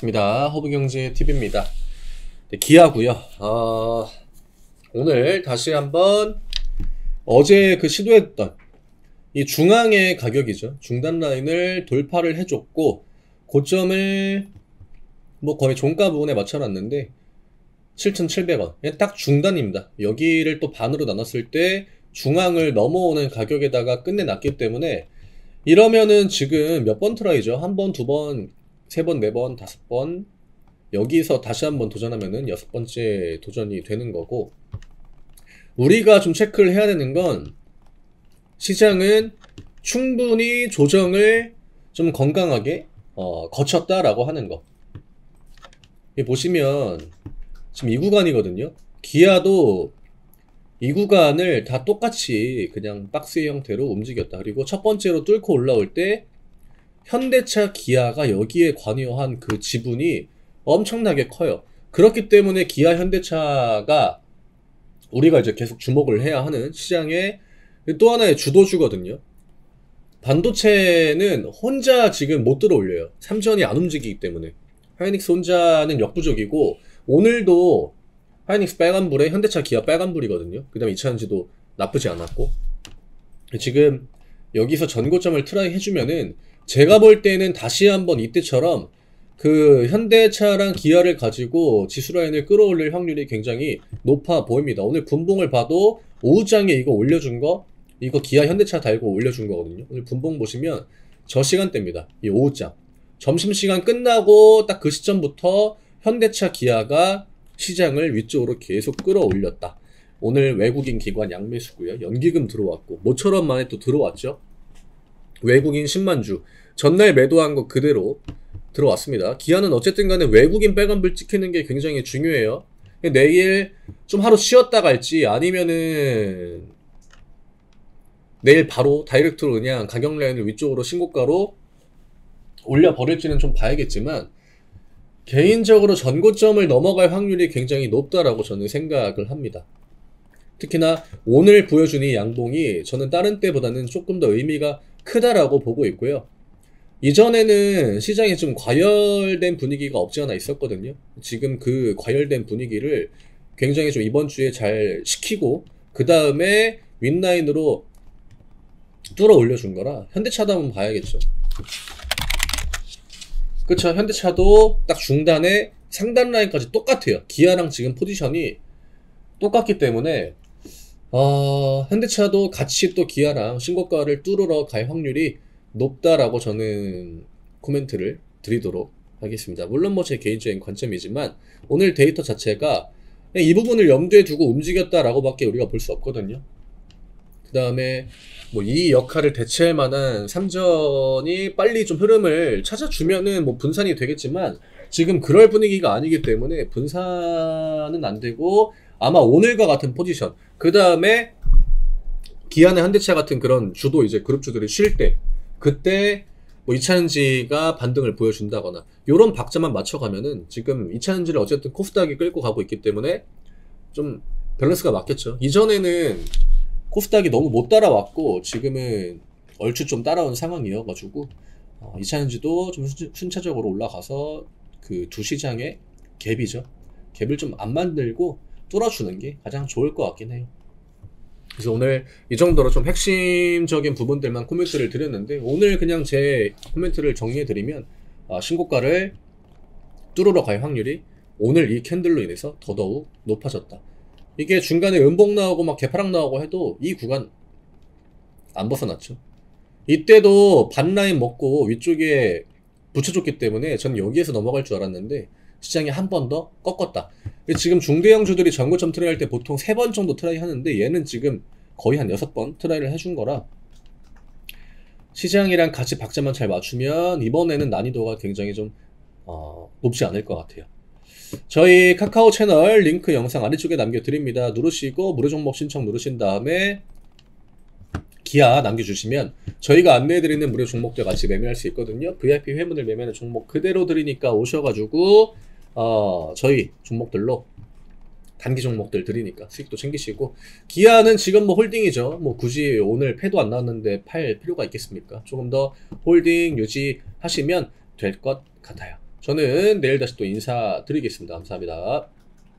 반갑습니다. 허브경제 TV입니다. 네, 기아고요. 어, 오늘 다시 한번 어제 그 시도했던 이 중앙의 가격이죠. 중단 라인을 돌파를 해줬고 고점을 뭐 거의 종가 부분에 맞춰놨는데 7,700원. 딱 중단입니다. 여기를 또 반으로 나눴을 때 중앙을 넘어오는 가격에다가 끝내놨기 때문에 이러면은 지금 몇 번 try죠? 한 번, 두 번, 세 번, 네 번, 다섯 번 여기서 다시 한번 도전하면은 여섯 번째 도전이 되는 거고 우리가 좀 체크를 해야 되는 건 시장은 충분히 조정을 좀 건강하게 어, 거쳤다라고 하는 거. 이 보시면 지금 이 구간이거든요. 기아도 이 구간을 다 똑같이 그냥 박스의 형태로 움직였다. 그리고 첫 번째로 뚫고 올라올 때 현대차 기아가 여기에 관여한 그 지분이 엄청나게 커요. 그렇기 때문에 기아 현대차가 우리가 이제 계속 주목을 해야 하는 시장의 또 하나의 주도주거든요. 반도체는 혼자 지금 못 들어올려요. 삼전이 안 움직이기 때문에. 하이닉스 혼자는 역부족이고, 오늘도 하이닉스 빨간불에 현대차 기아 빨간불이거든요. 그 다음에 2차전지도 나쁘지 않았고. 지금 여기서 전고점을 try 해주면은 제가 볼 때는 다시 한번 이때처럼 그 현대차랑 기아를 가지고 지수 라인을 끌어올릴 확률이 굉장히 높아 보입니다. 오늘 분봉을 봐도 오후장에 이거 올려준 거 이거 기아 현대차 달고 올려준 거거든요. 오늘 분봉 보시면 저 시간대입니다. 이 오후장. 점심시간 끝나고 딱 그 시점부터 현대차 기아가 시장을 위쪽으로 계속 끌어올렸다. 오늘 외국인 기관 양매수고요. 연기금 들어왔고 모처럼 만에 또 들어왔죠. 외국인 10만 주. 전날 매도한 거 그대로 들어왔습니다. 기아는 어쨌든 간에 외국인 빨간불 찍히는 게 굉장히 중요해요. 내일 좀 하루 쉬었다 갈지 아니면은 내일 바로 다이렉트로 그냥 가격 라인을 위쪽으로 신고가로 올려 버릴지는 좀 봐야겠지만 개인적으로 전고점을 넘어갈 확률이 굉장히 높다라고 저는 생각을 합니다. 특히나 오늘 보여준 이 양봉이 저는 다른 때보다는 조금 더 의미가 크다라고 보고 있고요. 이전에는 시장이 좀 과열된 분위기가 없지 않아 있었거든요. 지금 그 과열된 분위기를 굉장히 좀 이번 주에 잘 시키고 그 다음에 윗라인으로 뚫어 올려준 거라 현대차도 한번 봐야겠죠. 그쵸 현대차도 딱 중단에 상단 라인까지 똑같아요. 기아랑 지금 포지션이 똑같기 때문에 어, 현대차도 같이 또 기아랑 신고가를 뚫으러 갈 확률이 높다라고 저는 코멘트를 드리도록 하겠습니다. 물론 뭐 제 개인적인 관점이지만 오늘 데이터 자체가 이 부분을 염두에 두고 움직였다라고 밖에 우리가 볼 수 없거든요. 그 다음에 뭐 이 역할을 대체할 만한 삼전이 빨리 좀 흐름을 찾아주면은 뭐 분산이 되겠지만 지금 그럴 분위기가 아니기 때문에 분산은 안 되고 아마 오늘과 같은 포지션 그 다음에 기아나 현대차 같은 그런 주도 이제 그룹주들이 쉴 때 그때 뭐 이차전지가 반등을 보여준다거나 요런 박자만 맞춰가면은 지금 이차전지를 어쨌든 코스닥이 끌고 가고 있기 때문에 좀 밸런스가 맞겠죠. 이전에는 코스닥이 너무 못 따라왔고 지금은 얼추 좀 따라온 상황이어가지고 어, 이차전지도 좀 순차적으로 올라가서 그 두 시장의 갭이죠. 갭을 좀 안 만들고 뚫어주는 게 가장 좋을 것 같긴 해요. 그래서 오늘 이 정도로 좀 핵심적인 부분들만 코멘트를 드렸는데 오늘 그냥 제 코멘트를 정리해드리면 아, 신고가를 뚫으러 갈 확률이 오늘 이 캔들로 인해서 더더욱 높아졌다. 이게 중간에 음봉 나오고 막 개파락 나오고 해도 이 구간 안 벗어났죠. 이때도 반라인 먹고 위쪽에 붙여줬기 때문에 전 여기에서 넘어갈 줄 알았는데 시장이 한 번 더 꺾었다. 지금 중대형주들이 전고점 try 할 때 보통 세 번 정도 try 하는데 얘는 지금 거의 한 여섯 번 try를 해준 거라 시장이랑 같이 박자만 잘 맞추면 이번에는 난이도가 굉장히 좀 어, 높지 않을 것 같아요. 저희 카카오 채널 링크 영상 아래쪽에 남겨드립니다. 누르시고 무료 종목 신청 누르신 다음에 기아 남겨주시면 저희가 안내해드리는 무료 종목들 같이 매매할 수 있거든요. VIP 회원들 매매하는 종목 그대로 드리니까 오셔가지고 어, 저희 종목들로 단기 종목들 드리니까 수익도 챙기시고 기아는 지금 뭐 홀딩이죠. 뭐 굳이 오늘 패도 안 나왔는데 팔 필요가 있겠습니까? 조금 더 홀딩 유지하시면 될 것 같아요. 저는 내일 다시 또 인사드리겠습니다. 감사합니다.